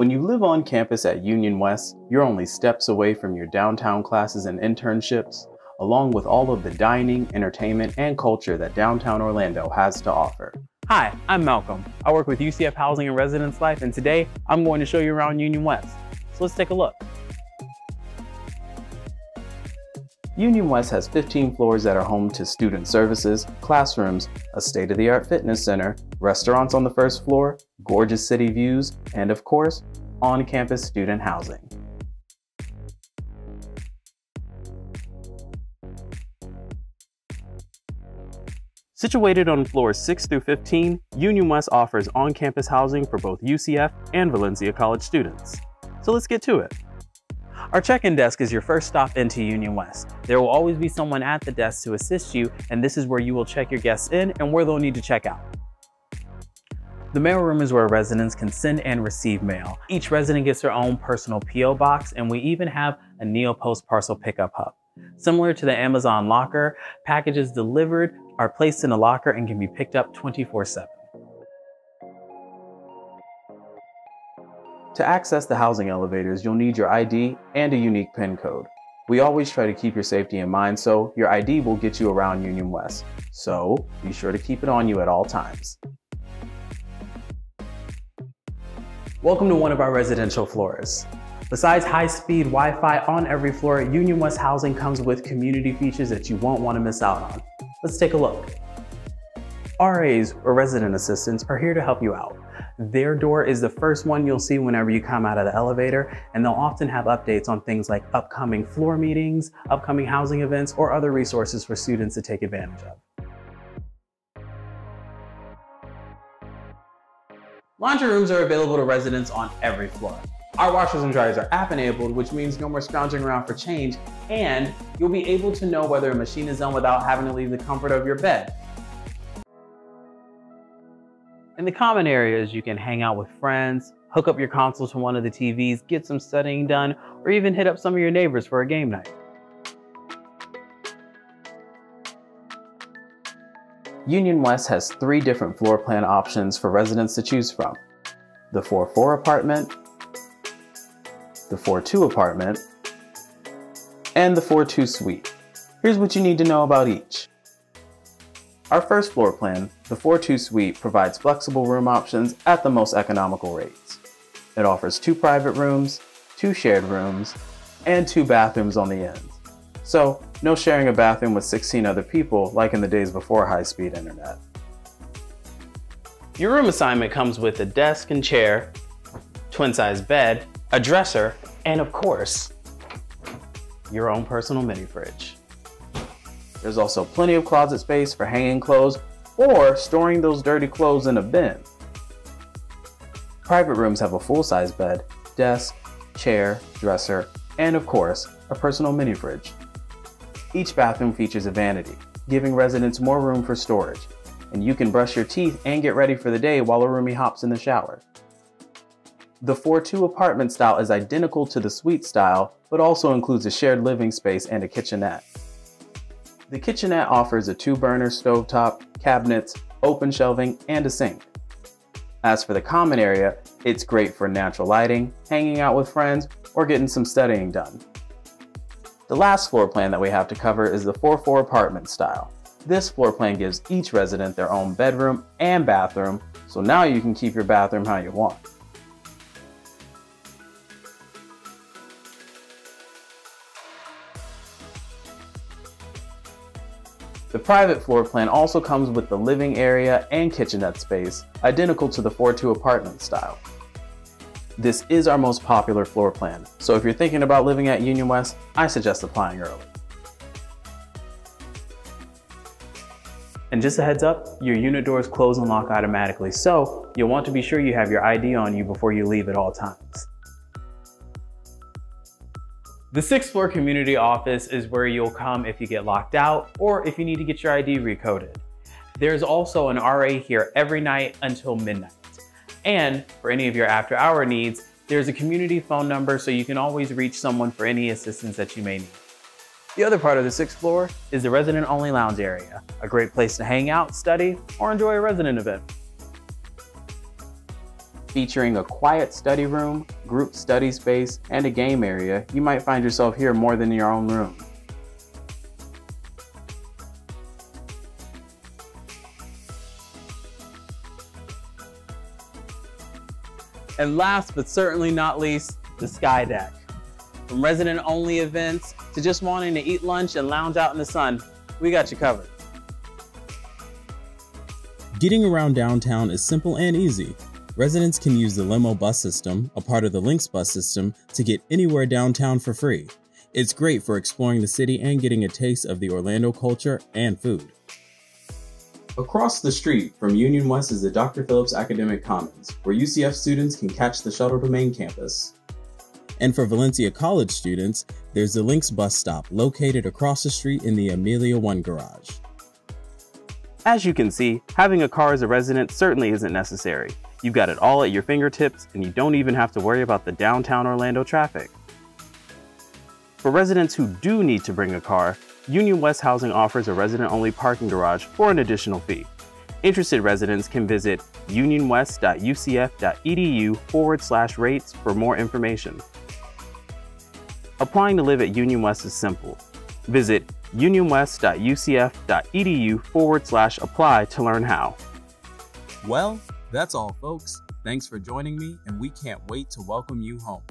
When you live on campus at Union West, you're only steps away from your downtown classes and internships, along with all of the dining, entertainment, and culture that downtown Orlando has to offer. Hi, I'm Malcolm. I work with UCF Housing and Residence Life, and today I'm going to show you around Union West. So let's take a look. Union West has 15 floors that are home to student services, classrooms, a state-of-the-art fitness center, restaurants on the first floor, gorgeous city views, and of course, on-campus student housing. Situated on floors 6 through 15, Union West offers on-campus housing for both UCF and Valencia College students. So let's get to it. Our check-in desk is your first stop into Union West. There will always be someone at the desk to assist you, and this is where you will check your guests in and where they'll need to check out. The mail room is where residents can send and receive mail. Each resident gets their own personal P.O. box, and we even have a Neopost parcel pickup hub. Similar to the Amazon locker, packages delivered are placed in a locker and can be picked up 24 7. To access the housing elevators, you'll need your ID and a unique PIN code. We always try to keep your safety in mind, so your ID will get you around Union West. So be sure to keep it on you at all times. Welcome to one of our residential floors. Besides high-speed Wi-Fi on every floor, Union West housing comes with community features that you won't want to miss out on. Let's take a look. RAs, or resident assistants, are here to help you out. Their door is the first one you'll see whenever you come out of the elevator, and they'll often have updates on things like upcoming floor meetings, upcoming housing events, or other resources for students to take advantage of. Laundry rooms are available to residents on every floor. Our washers and dryers are app enabled, which means no more scrounging around for change, and you'll be able to know whether a machine is done without having to leave the comfort of your bed. In the common areas, you can hang out with friends, hook up your console to one of the TVs, get some studying done, or even hit up some of your neighbors for a game night. Union West has three different floor plan options for residents to choose from. The 4-4 apartment, the 4-2 apartment, and the 4-2 suite. Here's what you need to know about each. Our first floor plan, the 4-2 suite, provides flexible room options at the most economical rates. It offers two private rooms, two shared rooms, and two bathrooms on the ends. So, no sharing a bathroom with 16 other people like in the days before high-speed internet. Your room assignment comes with a desk and chair, twin-size bed, a dresser, and of course, your own personal mini fridge. There's also plenty of closet space for hanging clothes or storing those dirty clothes in a bin. Private rooms have a full-size bed, desk, chair, dresser, and of course, a personal mini fridge. Each bathroom features a vanity, giving residents more room for storage, and you can brush your teeth and get ready for the day while a roomie hops in the shower. The 4-2 apartment style is identical to the suite style, but also includes a shared living space and a kitchenette. The kitchenette offers a two-burner stovetop, cabinets, open shelving, and a sink. As for the common area, it's great for natural lighting, hanging out with friends, or getting some studying done. The last floor plan that we have to cover is the 4-4 apartment style. This floor plan gives each resident their own bedroom and bathroom, so now you can keep your bathroom how you want. The private floor plan also comes with the living area and kitchenette space, identical to the 4-2 apartment style. This is our most popular floor plan, so if you're thinking about living at Union West, I suggest applying early. And just a heads up, your unit doors close and lock automatically, so you'll want to be sure you have your ID on you before you leave at all times. The sixth floor community office is where you'll come if you get locked out or if you need to get your ID recoded. There's also an RA here every night until midnight. And for any of your after hour needs, there's a community phone number so you can always reach someone for any assistance that you may need. The other part of the sixth floor is the resident only lounge area, a great place to hang out, study, or enjoy a resident event. Featuring a quiet study room, group study space, and a game area, you might find yourself here more than in your own room. And last but certainly not least, the Sky Deck. From resident only events to just wanting to eat lunch and lounge out in the sun, we got you covered. Getting around downtown is simple and easy. Residents can use the LYMMO bus system, a part of the Lynx bus system, to get anywhere downtown for free. It's great for exploring the city and getting a taste of the Orlando culture and food. Across the street from Union West is the Dr. Phillips Academic Commons, where UCF students can catch the shuttle to main campus. And for Valencia College students, there's the Lynx bus stop located across the street in the Amelia One garage. As you can see, having a car as a resident certainly isn't necessary. You've got it all at your fingertips and you don't even have to worry about the downtown Orlando traffic. For residents who do need to bring a car, Union West Housing offers a resident-only parking garage for an additional fee. Interested residents can visit unionwest.ucf.edu forward slash rates for more information. Applying to live at Union West is simple. Visit unionwest.ucf.edu forward slash apply to learn how. Well, that's all, folks. Thanks for joining me, and we can't wait to welcome you home.